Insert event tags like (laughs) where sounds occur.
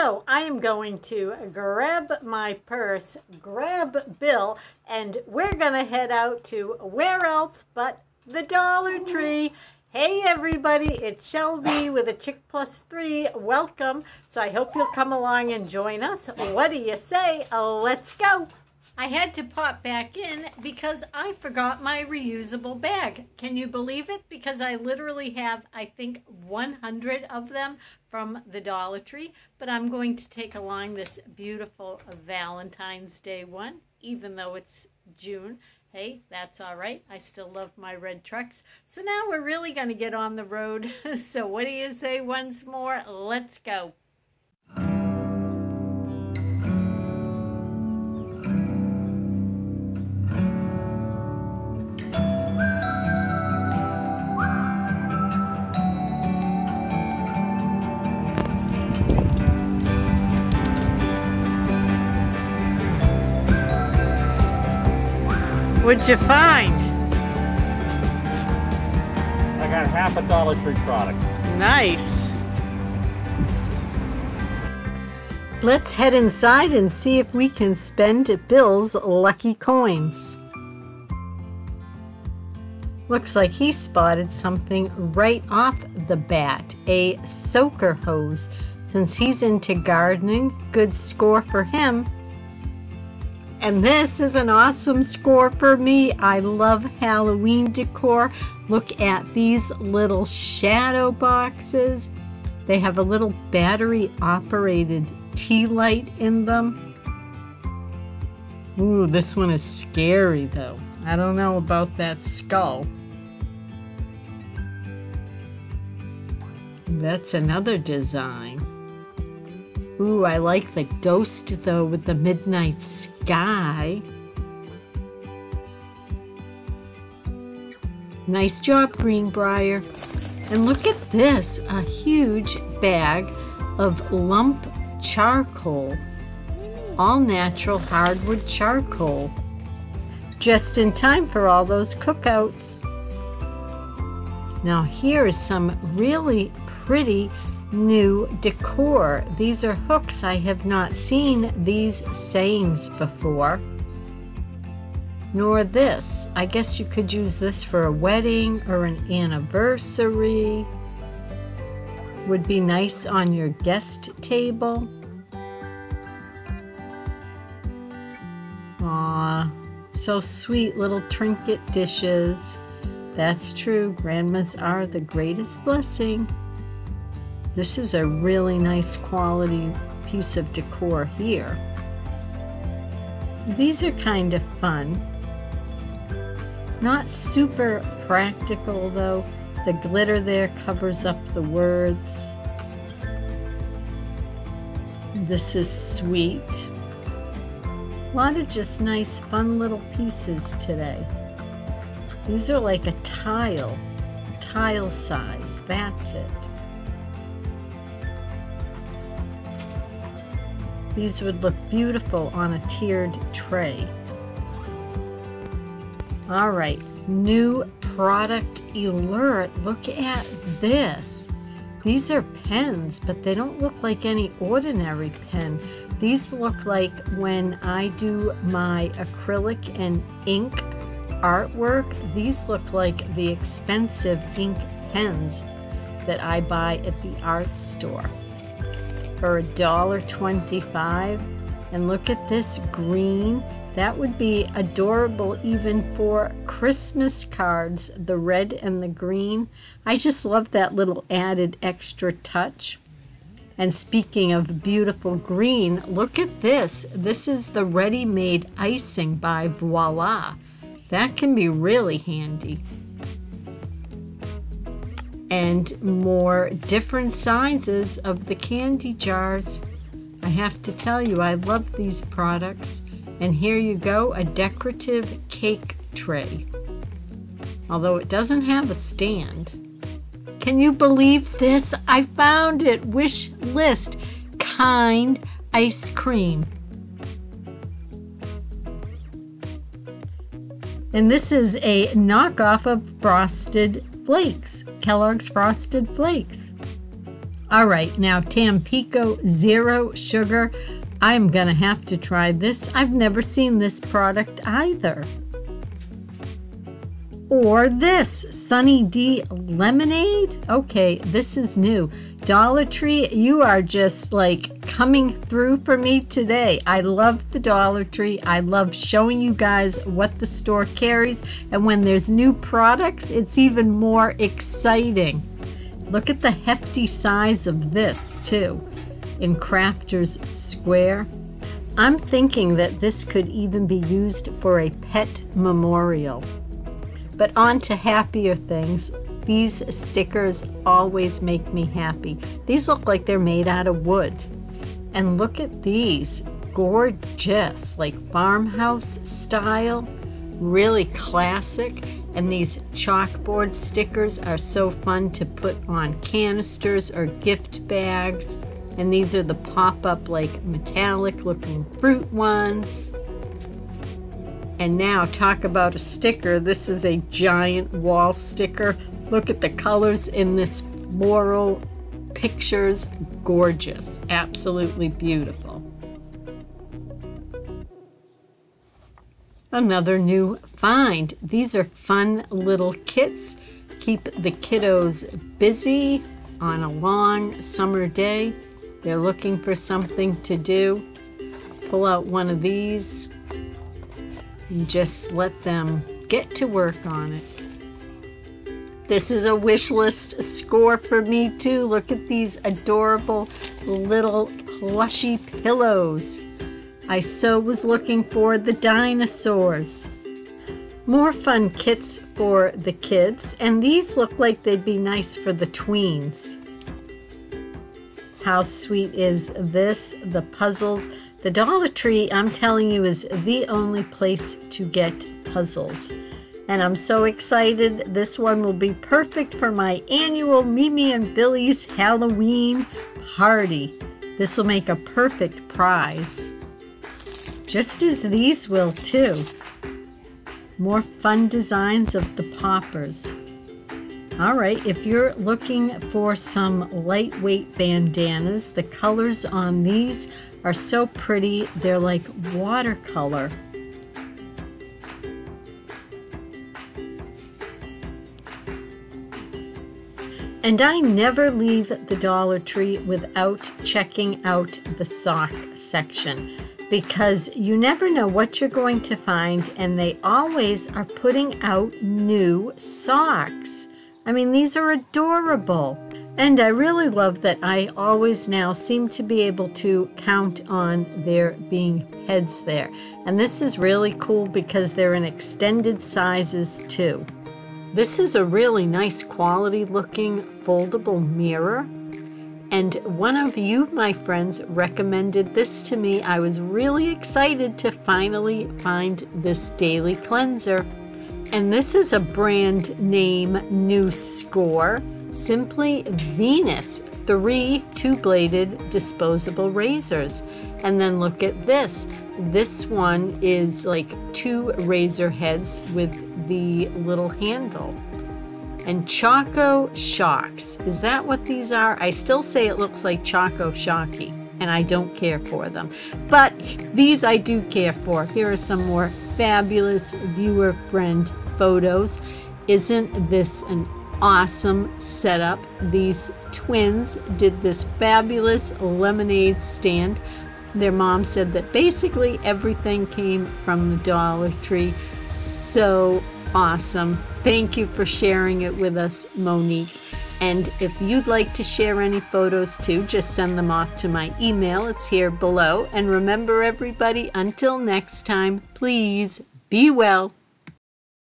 So I am going to grab my purse, grab Bill, and we're going to head out to where else but the Dollar Tree. Hey everybody, it's Shelby with a Chick Plus 3. Welcome. So I hope you'll come along and join us. What do you say? Let's go. I had to pop back in because I forgot my reusable bag. Can you believe it? Because I literally have, I think, 100 of them from the Dollar Tree. But I'm going to take along this beautiful Valentine's Day one, even though it's June. Hey, that's all right. I still love my red trucks. So now we're really going to get on the road. (laughs) so what do you say once more? Let's go. What'd you find? I got half a Dollar Tree product. Nice. Let's head inside and see if we can spend Bill's lucky coins. Looks like he spotted something right off the bat, a soaker hose. Since he's into gardening, good score for him. And this is an awesome score for me. I love Halloween decor. Look at these little shadow boxes. They have a little battery operated tea light in them. Ooh, this one is scary though. I don't know about that skull. That's another design. Ooh, I like the ghost though with the midnight sky. Nice job, Greenbrier. And look at this, a huge bag of lump charcoal. All natural hardwood charcoal. Just in time for all those cookouts. Now here is some really pretty new decor. These are hooks. I have not seen these sayings before. Nor this. I guess you could use this for a wedding or an anniversary. Would be nice on your guest table. Aw, so sweet little trinket dishes. That's true, grandmas are the greatest blessing. This is a really nice quality piece of decor here. These are kind of fun. Not super practical though. The glitter there covers up the words. This is sweet. A lot of just nice fun little pieces today. These are like a tile, tile size, that's it. These would look beautiful on a tiered tray. All right, new product alert. Look at this. These are pens, but they don't look like any ordinary pen. These look like when I do my acrylic and ink artwork, these look like the expensive ink pens that I buy at the art store for $1.25. And look at this green. That would be adorable even for Christmas cards, the red and the green. I just love that little added extra touch. And speaking of beautiful green, look at this. This is the ready-made icing by Voila. That can be really handy and more different sizes of the candy jars. I have to tell you, I love these products. And here you go, a decorative cake tray. Although it doesn't have a stand. Can you believe this? I found it. Wish list. Kind ice cream. And this is a knockoff of Frosted Flakes, Kellogg's Frosted Flakes. All right, now Tampico Zero Sugar. I'm gonna have to try this. I've never seen this product either. Or this, Sunny D Lemonade. Okay, this is new. Dollar Tree, you are just like coming through for me today. I love the Dollar Tree. I love showing you guys what the store carries. And when there's new products, it's even more exciting. Look at the hefty size of this, too, in Crafters Square. I'm thinking that this could even be used for a pet memorial. But on to happier things. These stickers always make me happy. These look like they're made out of wood. And look at these, gorgeous, like farmhouse style, really classic. And these chalkboard stickers are so fun to put on canisters or gift bags. And these are the pop-up like metallic looking fruit ones. And now talk about a sticker. This is a giant wall sticker. Look at the colors in this floral pictures. Gorgeous. Absolutely beautiful. Another new find. These are fun little kits. Keep the kiddos busy on a long summer day. They're looking for something to do. Pull out one of these and just let them get to work on it. This is a wish list score for me too. Look at these adorable little plushy pillows. I so was looking for the dinosaurs. More fun kits for the kids, and these look like they'd be nice for the tweens. How sweet is this? The puzzles. The Dollar Tree, I'm telling you, is the only place to get puzzles. And I'm so excited. This one will be perfect for my annual Mimi and Billy's Halloween party. This will make a perfect prize. Just as these will too. More fun designs of the poppers. All right, if you're looking for some lightweight bandanas, the colors on these are so pretty. They're like watercolor. And I never leave the Dollar Tree without checking out the sock section because you never know what you're going to find and they always are putting out new socks. I mean, these are adorable. And I really love that I always now seem to be able to count on there being heads there. And this is really cool because they're in extended sizes too. This is a really nice quality looking foldable mirror. And one of you, my friends, recommended this to me. I was really excited to finally find this daily cleanser. And this is a brand name new score. Simply Venus, three two-bladed disposable razors. And then look at this. This one is like two razor heads with the little handle. And Choco Shocks. Is that what these are? I still say it looks like Choco Shocky, and I don't care for them. But these I do care for. Here are some more fabulous viewer friend photos. Isn't this an awesome setup? These twins did this fabulous lemonade stand. Their mom said that basically everything came from the Dollar Tree. So awesome. Thank you for sharing it with us, Monique. And if you'd like to share any photos too, just send them off to my email. It's here below. And remember, everybody, until next time, please be well.